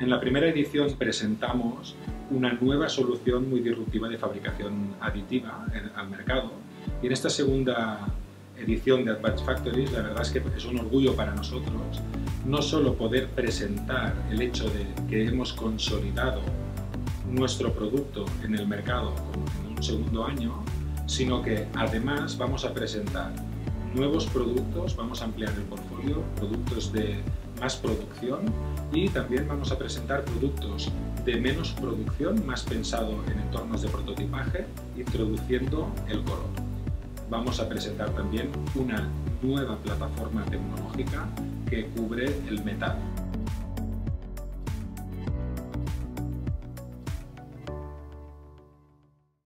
En la primera edición presentamos una nueva solución muy disruptiva de fabricación aditiva al mercado. Y en esta segunda edición de Advanced Factories la verdad es que es un orgullo para nosotros no solo poder presentar el hecho de que hemos consolidado nuestro producto en el mercado en un segundo año, sino que además vamos a presentar nuevos productos, vamos a ampliar el portfolio, productos de más producción y también vamos a presentar productos de menos producción, más pensado en entornos de prototipaje, introduciendo el color. Vamos a presentar también una nueva plataforma tecnológica que cubre el metal.